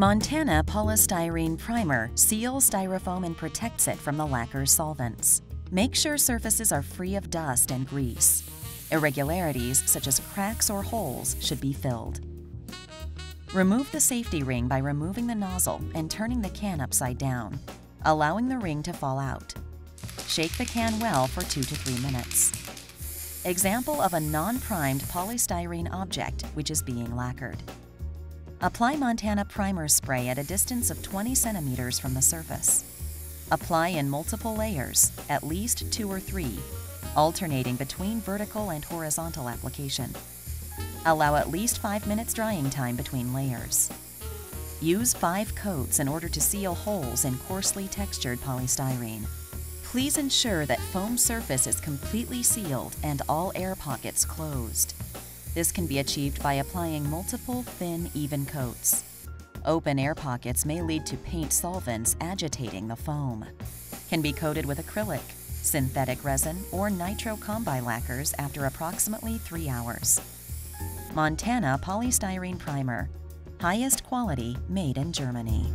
Montana Polystyrene Primer seals styrofoam and protects it from the lacquer's solvents. Make sure surfaces are free of dust and grease. Irregularities, such as cracks or holes, should be filled. Remove the safety ring by removing the nozzle and turning the can upside down, allowing the ring to fall out. Shake the can well for 2 to 3 minutes. Example of a non-primed polystyrene object which is being lacquered. Apply Montana Primer Spray at a distance of 20 centimeters from the surface. Apply in multiple layers, at least two or three, alternating between vertical and horizontal application. Allow at least 5 minutes drying time between layers. Use 5 coats in order to seal holes in coarsely textured polystyrene. Please ensure that foam surface is completely sealed and all air pockets closed. This can be achieved by applying multiple thin, even coats. Open air pockets may lead to paint solvents agitating the foam. Can be coated with acrylic, synthetic resin, or nitro combi lacquers after approximately 3 hours. Montana Polystyrene Primer. Highest quality made in Germany.